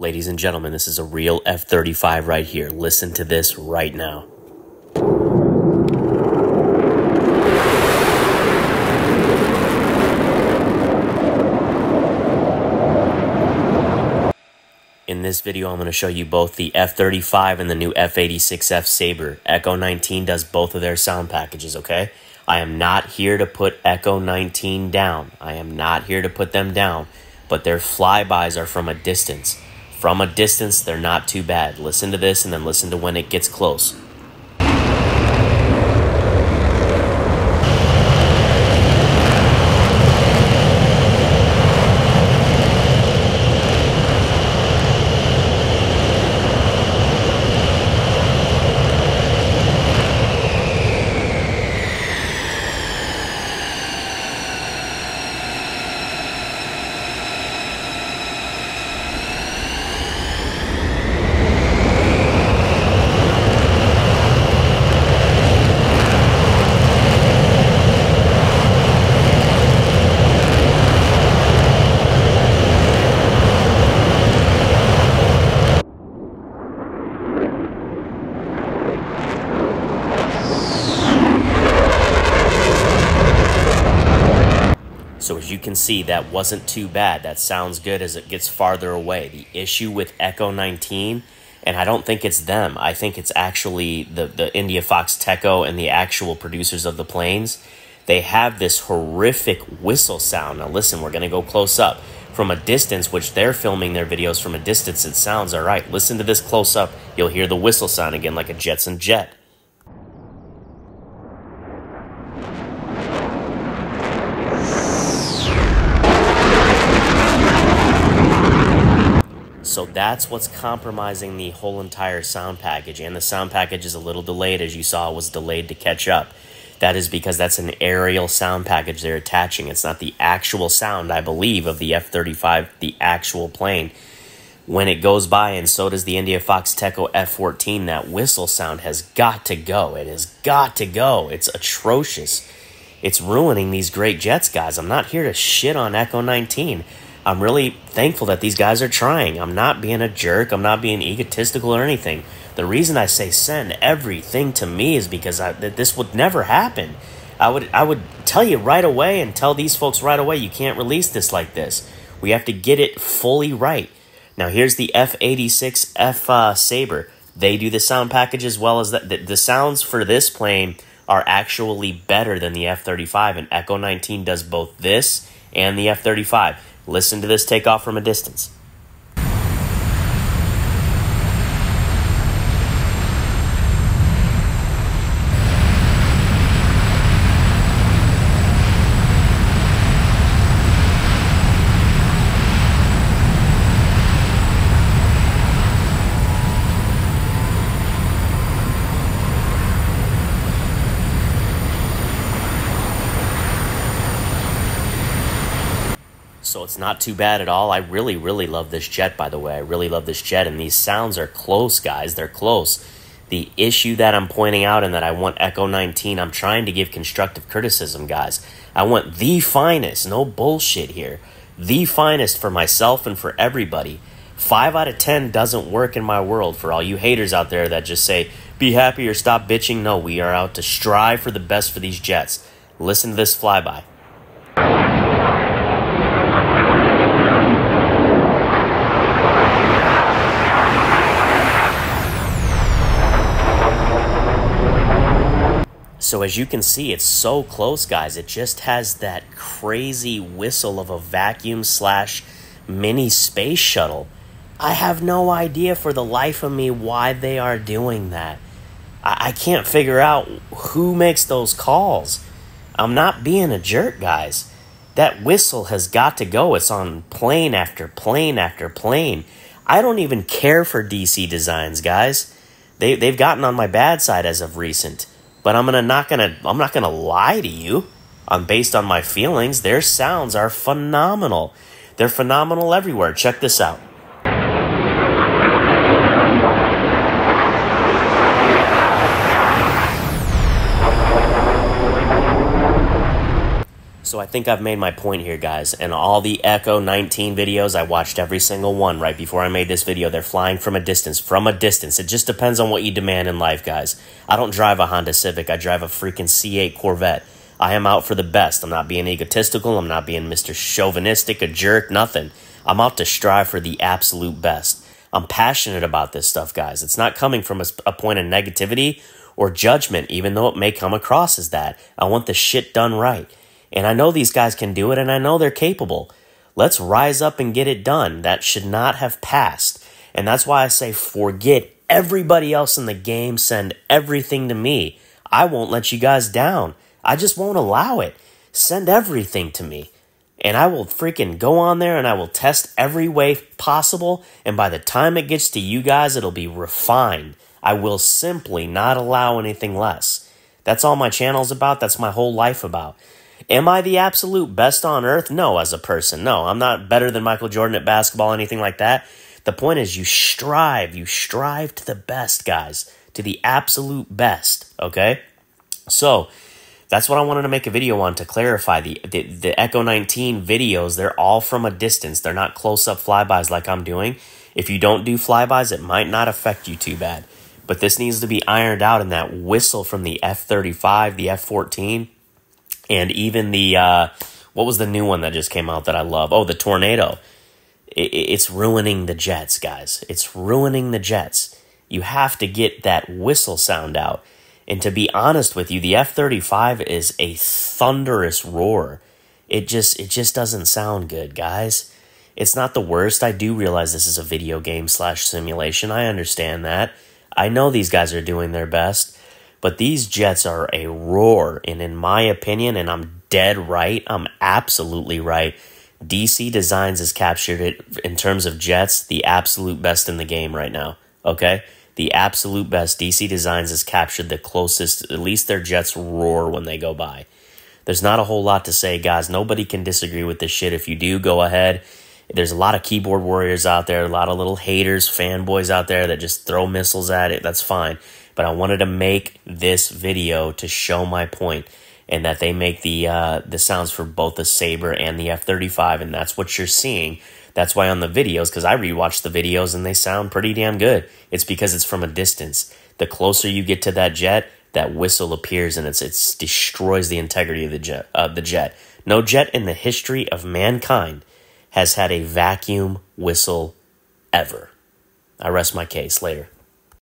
Ladies and gentlemen, this is a real F 35 right here. Listen to this right now. In this video, I'm going to show you both the F-35 and the new F-86F Sabre. Echo 19 does both of their sound packages, okay? I am not here to put Echo 19 down. I am not here to put them down, but their flybys are from a distance. From a distance, they're not too bad. Listen to this and then listen to when it gets close. Can see, that wasn't too bad. That sounds good as it gets farther away. The issue with Echo 19, and I don't think it's them. I think it's actually the, the IndiaFoxtEcho and the actual producers of the planes. They have this horrific whistle sound. Now listen, we're going to go close up. From a distance, which they're filming their videos from a distance, it sounds all right. Listen to this close up. You'll hear the whistle sound again like a Jetson jet. So that's what's compromising the whole entire sound package. And the sound package is a little delayed, as you saw, it was delayed to catch up. That is because that's an aerial sound package they're attaching. It's not the actual sound, I believe, of the F 35, the actual plane. When it goes by, and so does the IndiaFoxtEcho F 14, that whistle sound has got to go. It has got to go. It's atrocious. It's ruining these great jets, guys. I'm not here to shit on Echo 19. I'm really thankful that these guys are trying. I'm not being a jerk. I'm not being egotistical or anything. The reason I say send everything to me is because I, that this would never happen. I would I would tell you right away and tell these folks right away you can't release this like this. We have to get it fully right. Now here's the F86 F uh, Sabre. They do the sound package as well as that. The, the sounds for this plane are actually better than the F35, and Echo 19 does both this and the F35. Listen to this takeoff from a distance. So it's not too bad at all. I really, really love this jet, by the way. I really love this jet, and these sounds are close, guys. They're close. The issue that I'm pointing out and that I want Echo 19, I'm trying to give constructive criticism, guys. I want the finest, no bullshit here. The finest for myself and for everybody. 5 out of 10 doesn't work in my world for all you haters out there that just say, be happy or stop bitching. No, we are out to strive for the best for these jets. Listen to this flyby. So as you can see, it's so close, guys. It just has that crazy whistle of a vacuum slash mini space shuttle. I have no idea for the life of me why they are doing that. I, I can't figure out who makes those calls. I'm not being a jerk, guys. That whistle has got to go. It's on plane after plane after plane. I don't even care for DC designs, guys. They, they've gotten on my bad side as of recent. But I'm gonna not gonna I'm not gonna lie to you. I'm based on my feelings. Their sounds are phenomenal. They're phenomenal everywhere. Check this out. So I think I've made my point here, guys. And all the Echo 19 videos, I watched every single one right before I made this video. They're flying from a distance, from a distance. It just depends on what you demand in life, guys. I don't drive a Honda Civic. I drive a freaking C8 Corvette. I am out for the best. I'm not being egotistical. I'm not being Mr. Chauvinistic, a jerk, nothing. I'm out to strive for the absolute best. I'm passionate about this stuff, guys. It's not coming from a, a point of negativity or judgment, even though it may come across as that. I want the shit done right. And I know these guys can do it and I know they're capable. Let's rise up and get it done. That should not have passed. And that's why I say forget everybody else in the game, send everything to me. I won't let you guys down. I just won't allow it. Send everything to me. And I will freaking go on there and I will test every way possible. And by the time it gets to you guys, it'll be refined. I will simply not allow anything less. That's all my channel's about. That's my whole life about. Am I the absolute best on earth? No, as a person. No, I'm not better than Michael Jordan at basketball, anything like that. The point is, you strive. You strive to the best, guys, to the absolute best, okay? So, that's what I wanted to make a video on to clarify. The, the, the Echo 19 videos, they're all from a distance. They're not close up flybys like I'm doing. If you don't do flybys, it might not affect you too bad. But this needs to be ironed out in that whistle from the F 35, the F 14 and even the uh, what was the new one that just came out that I love? Oh, the tornado. It, it's ruining the Jets, guys. It's ruining the Jets. You have to get that whistle sound out. And to be honest with you, the F thirty five is a thunderous roar. It just it just doesn't sound good, guys. It's not the worst. I do realize this is a video game slash simulation. I understand that. I know these guys are doing their best. But these Jets are a roar. And in my opinion, and I'm dead right, I'm absolutely right. DC Designs has captured it in terms of Jets, the absolute best in the game right now. Okay? The absolute best. DC Designs has captured the closest, at least their Jets roar when they go by. There's not a whole lot to say, guys. Nobody can disagree with this shit. If you do, go ahead. There's a lot of keyboard warriors out there, a lot of little haters, fanboys out there that just throw missiles at it. That's fine but I wanted to make this video to show my point and that they make the uh, the sounds for both the Sabre and the F-35, and that's what you're seeing. That's why on the videos, because I rewatched the videos and they sound pretty damn good. It's because it's from a distance. The closer you get to that jet, that whistle appears and it's it destroys the integrity of the jet. Of the jet. No jet in the history of mankind has had a vacuum whistle ever. I rest my case later.